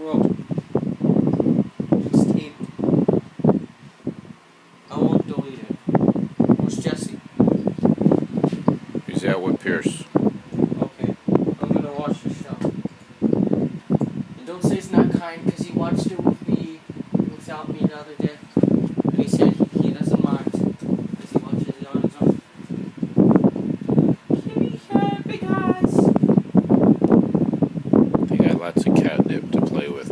Just. I won't delete it. Where's Jesse? He's out with Pierce. Okay. I'm gonna watch the show. And don't say it's not kind, because he watched it with me, without me the other day. And he said he doesn't mind, because he watches it on his own. Big eyes? They got lots of catnip play with.